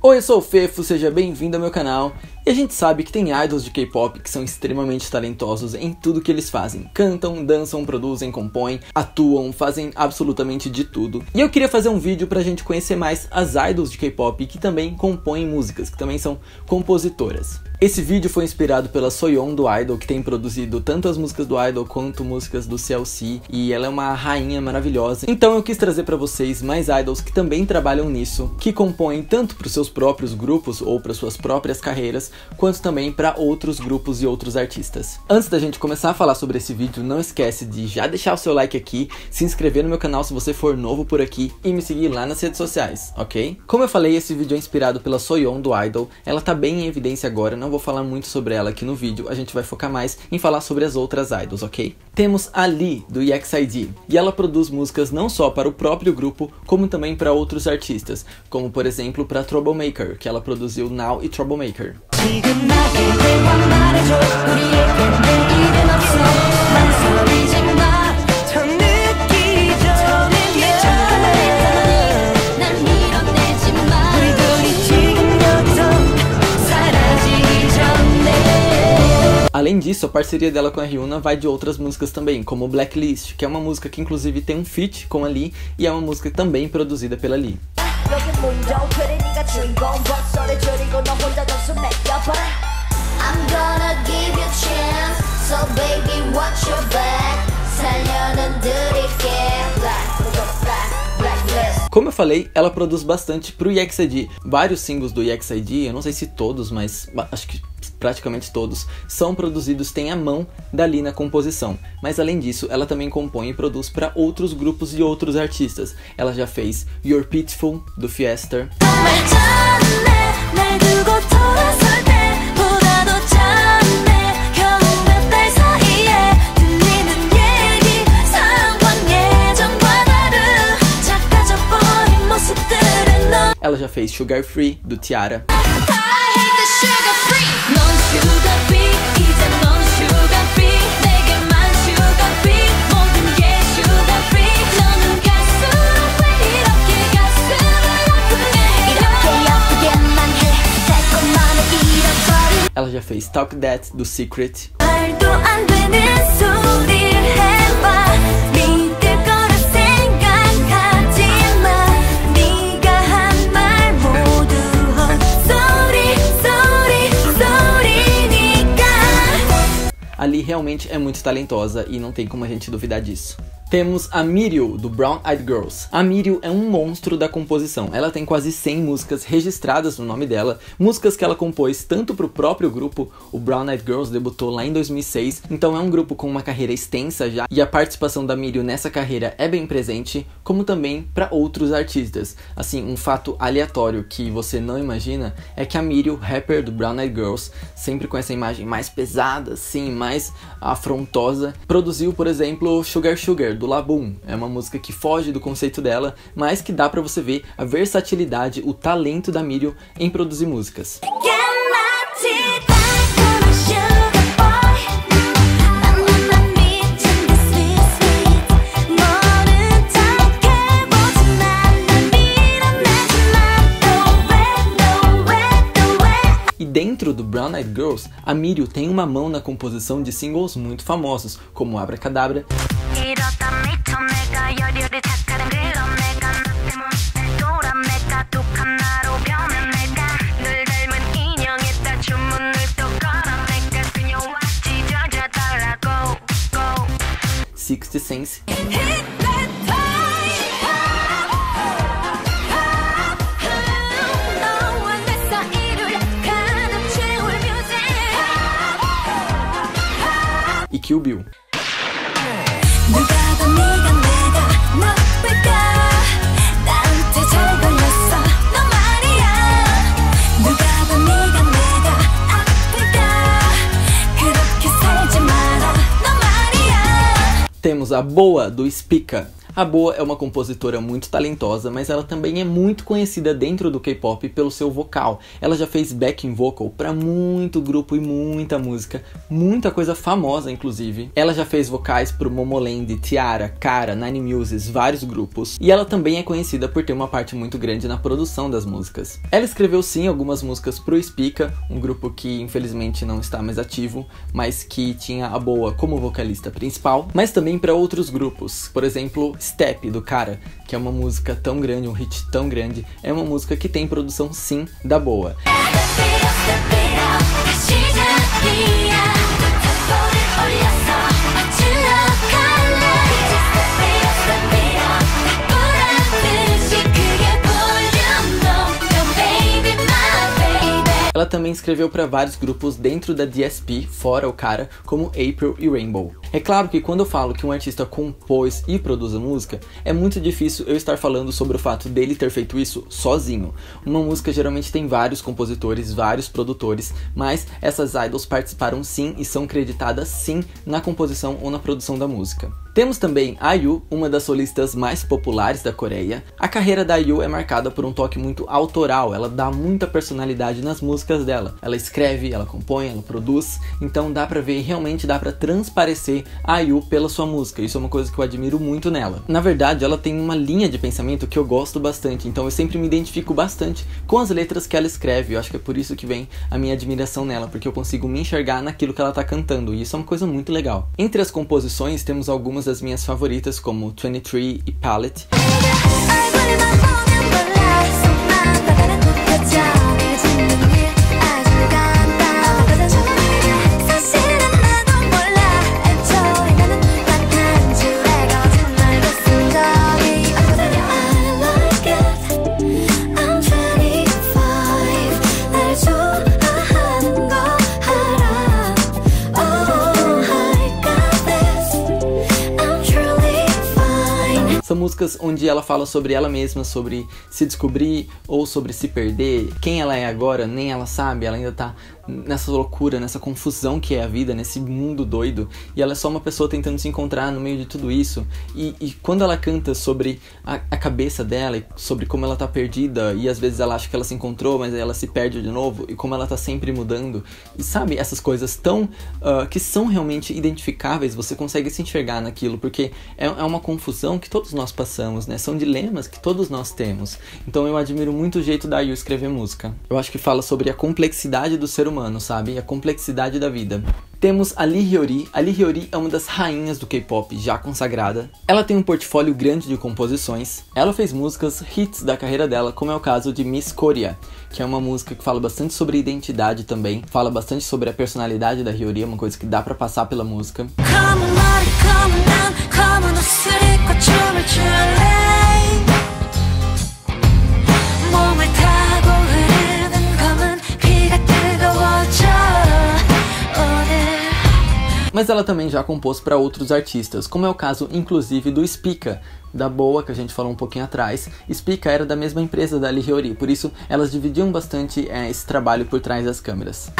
Oi, eu sou o Fefo, seja bem-vindo ao meu canal. E a gente sabe que tem idols de K-pop que são extremamente talentosos em tudo que eles fazem. Cantam, dançam, produzem, compõem, atuam, fazem absolutamente de tudo. E eu queria fazer um vídeo pra gente conhecer mais as idols de K-pop que também compõem músicas, que também são compositoras. Esse vídeo foi inspirado pela Soyeon do Idol, que tem produzido tanto as músicas do Idol quanto músicas do CLC, e ela é uma rainha maravilhosa. Então eu quis trazer para vocês mais idols que também trabalham nisso, que compõem tanto para seus próprios grupos ou para suas próprias carreiras, quanto também para outros grupos e outros artistas. Antes da gente começar a falar sobre esse vídeo, não esquece de já deixar o seu like aqui, se inscrever no meu canal se você for novo por aqui e me seguir lá nas redes sociais, ok? Como eu falei, esse vídeo é inspirado pela Soyeon do Idol, ela tá bem em evidência agora, não não vou falar muito sobre ela aqui no vídeo, a gente vai focar mais em falar sobre as outras idols, ok? Temos a Lee, do EXID, e ela produz músicas não só para o próprio grupo, como também para outros artistas, como por exemplo para Troublemaker, que ela produziu Now e Troublemaker. Disso, a parceria dela com a Ryuna vai de outras músicas também, como Blacklist, que é uma música que inclusive tem um feat com a Lee e é uma música também produzida pela Lee. Como eu falei, ela produz bastante pro EXID. Vários singles do EXID, eu não sei se todos, mas acho que praticamente todos, são produzidos tem a mão dali na composição. Mas além disso, ela também compõe e produz para outros grupos e outros artistas. Ela já fez You're Pitiful, do Fiesta. Ela já fez Sugar Free, do Tiara. Ela já fez Talk That do Secret. Ali realmente é muito talentosa e não tem como a gente duvidar disso. Temos a Mirio, do Brown Eyed Girls. A Mirio é um monstro da composição. Ela tem quase 100 músicas registradas no nome dela, músicas que ela compôs tanto para o próprio grupo, o Brown Eyed Girls debutou lá em 2006, então é um grupo com uma carreira extensa já, e a participação da Mirio nessa carreira é bem presente, como também para outros artistas. Assim, um fato aleatório que você não imagina é que a Mirio, rapper do Brown Eyed Girls, sempre com essa imagem mais pesada, assim, mais afrontosa, produziu, por exemplo, Sugar Sugar do Laboom. É uma música que foge do conceito dela, mas que dá para você ver a versatilidade, o talento da Miriam em produzir músicas. Dentro do Brown Eyed Girls, a Mirio tem uma mão na composição de singles muito famosos, como Abracadabra Sixty Sense. E Kill Bill. A boa do Spica. A Boa é uma compositora muito talentosa, mas ela também é muito conhecida dentro do K-pop pelo seu vocal. Ela já fez backing vocal para muito grupo e muita música, muita coisa famosa inclusive. Ela já fez vocais pro Momoland, Tiara, Cara, Nine Muses, vários grupos. E ela também é conhecida por ter uma parte muito grande na produção das músicas. Ela escreveu sim algumas músicas pro Spica, um grupo que infelizmente não está mais ativo, mas que tinha a Boa como vocalista principal, mas também para outros grupos. Por exemplo, Step do Cara, que é uma música tão grande, um hit tão grande, é uma música que tem produção sim da Boa. Ela também escreveu para vários grupos dentro da DSP, fora o cara, como April e Rainbow. É claro que quando eu falo que um artista compôs e produz a música, é muito difícil eu estar falando sobre o fato dele ter feito isso sozinho. Uma música geralmente tem vários compositores, vários produtores, mas essas idols participaram sim e são creditadas sim na composição ou na produção da música. Temos também a IU, uma das solistas mais populares da Coreia. A carreira da IU é marcada por um toque muito autoral, ela dá muita personalidade nas músicas dela. Ela escreve, ela compõe, ela produz, então dá pra ver, realmente dá pra transparecer a IU pela sua música. Isso é uma coisa que eu admiro muito nela. Na verdade, ela tem uma linha de pensamento que eu gosto bastante, então eu sempre me identifico bastante com as letras que ela escreve. Eu acho que é por isso que vem a minha admiração nela, porque eu consigo me enxergar naquilo que ela tá cantando, e isso é uma coisa muito legal. Entre as composições, temos algumas das minhas favoritas, como 23 e Palette. Músicas onde ela fala sobre ela mesma, sobre se descobrir ou sobre se perder. Quem ela é agora, nem ela sabe, ela ainda tá nessa loucura, nessa confusão que é a vida, nesse mundo doido. E ela é só uma pessoa tentando se encontrar no meio de tudo isso. E, e quando ela canta sobre a, a, cabeça dela, sobre como ela tá perdida, e às vezes ela acha que ela se encontrou, mas ela se perde de novo, e como ela tá sempre mudando. E sabe, essas coisas tão. Uh, que são realmente identificáveis, você consegue se enxergar naquilo, porque é, é uma confusão que todos nós passamos, né? São dilemas que todos nós temos. Então eu admiro muito o jeito da Yu escrever música. Eu acho que fala sobre a complexidade do ser humano humano, sabe? A complexidade da vida. Temos a Lee Hyori. A Lee Hyori é uma das rainhas do K-pop já consagrada. Ela tem um portfólio grande de composições. Ela fez músicas hits da carreira dela, como é o caso de Miss Korea, que é uma música que fala bastante sobre identidade também, fala bastante sobre a personalidade da Hyori, é uma coisa que dá para passar pela música. Mas ela também já compôs para outros artistas, como é o caso inclusive do Spica, da Boa, que a gente falou um pouquinho atrás. Spica era da mesma empresa da Lihiori, por isso elas dividiam bastante é, esse trabalho por trás das câmeras.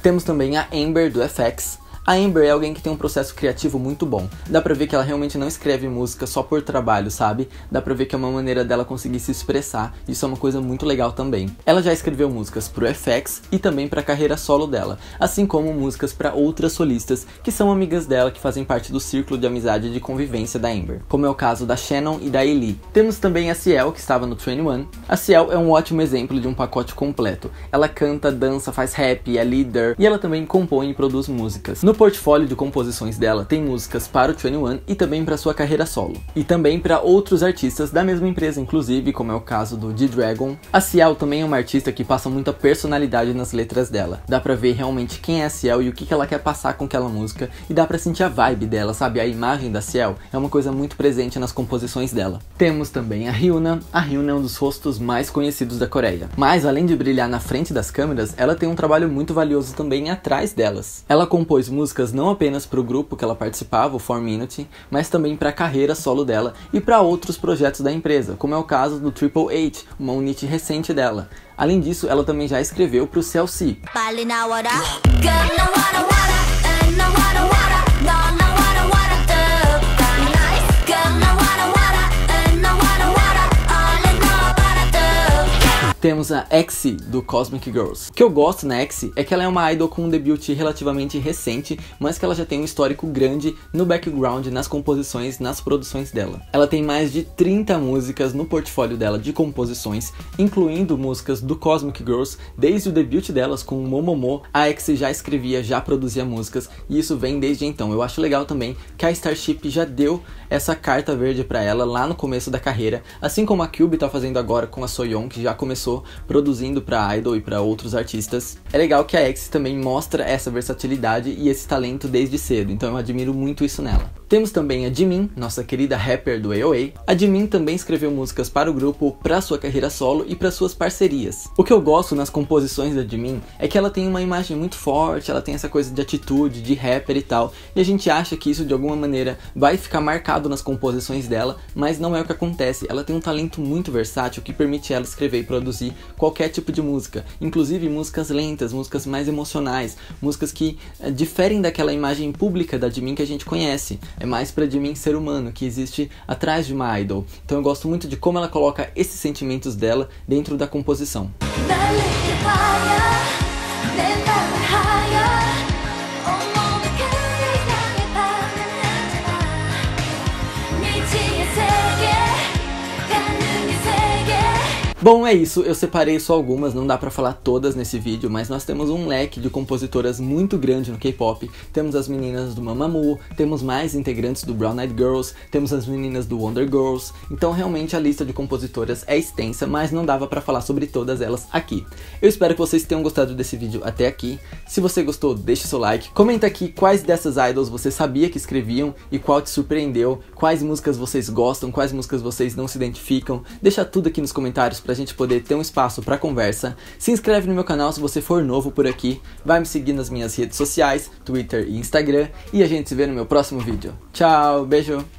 Temos também a Amber do FX, a Amber é alguém que tem um processo criativo muito bom. Dá pra ver que ela realmente não escreve música só por trabalho, sabe? Dá pra ver que é uma maneira dela conseguir se expressar. Isso é uma coisa muito legal também. Ela já escreveu músicas pro FX e também pra carreira solo dela, assim como músicas para outras solistas que são amigas dela que fazem parte do círculo de amizade e de convivência da Amber, como é o caso da Shannon e da Ellie. Temos também a Ciel, que estava no 21. A Ciel é um ótimo exemplo de um pacote completo. Ela canta, dança, faz rap, é líder e ela também compõe e produz músicas. No portfólio de composições dela tem músicas para o 21 e também para sua carreira solo. E também para outros artistas da mesma empresa, inclusive, como é o caso do D-Dragon. A Ciel também é uma artista que passa muita personalidade nas letras dela. Dá pra ver realmente quem é a Ciel e o que, ela quer passar com aquela música. E dá pra sentir a vibe dela, sabe? A imagem da Ciel é uma coisa muito presente nas composições dela. Temos também a Hyuna. A Hyuna é um dos rostos mais conhecidos da Coreia. Mas além de brilhar na frente das câmeras, ela tem um trabalho muito valioso também atrás delas. Ela compôs músicas músicas não apenas para o grupo que ela participava, o 4 Minute, mas também para a carreira solo dela e para outros projetos da empresa, como é o caso do Triple H, uma unit recente dela. Além disso, ela também já escreveu para o Celsi. Temos a X do Cosmic Girls. O que eu gosto na X é que ela é uma idol com um debut relativamente recente, mas que ela já tem um histórico grande no background, nas composições, nas produções dela. Ela tem mais de 30 músicas no portfólio dela de composições, incluindo músicas do Cosmic Girls, desde o debut delas com Momomo, a X já escrevia, já produzia músicas, e isso vem desde então. Eu acho legal também que a Starship já deu essa carta verde para ela lá no começo da carreira, assim como a Cube tá fazendo agora com a Soyeon, que já começou produzindo para Idol e para outros artistas. É legal que a X também mostra essa versatilidade e esse talento desde cedo, então eu admiro muito isso nela. Temos também a Jimin, nossa querida rapper do AOA. A Jimin também escreveu músicas para o grupo, para sua carreira solo e para suas parcerias. O que eu gosto nas composições da Jimin é que ela tem uma imagem muito forte, ela tem essa coisa de atitude, de rapper e tal, e a gente acha que isso de alguma maneira vai ficar marcado nas composições dela, mas não é o que acontece. Ela tem um talento muito versátil que permite ela escrever e produzir qualquer tipo de música, inclusive músicas lentas, músicas mais emocionais, músicas que é, diferem daquela imagem pública da Jimin que a gente conhece é mais para de mim ser humano que existe atrás de uma idol. Então eu gosto muito de como ela coloca esses sentimentos dela dentro da composição. Bom, é isso, eu separei só algumas, não dá para falar todas nesse vídeo, mas nós temos um leque de compositoras muito grande no K-pop. Temos as meninas do Mamamoo, temos mais integrantes do Brown Eyed Girls, temos as meninas do Wonder Girls. Então, realmente a lista de compositoras é extensa, mas não dava para falar sobre todas elas aqui. Eu espero que vocês tenham gostado desse vídeo até aqui. Se você gostou, deixe seu like. Comenta aqui quais dessas idols você sabia que escreviam e qual te surpreendeu, quais músicas vocês gostam, quais músicas vocês não se identificam. Deixa tudo aqui nos comentários pra gente poder ter um espaço para conversa. Se inscreve no meu canal se você for novo por aqui, vai me seguir nas minhas redes sociais, Twitter e Instagram, e a gente se vê no meu próximo vídeo. Tchau, beijo!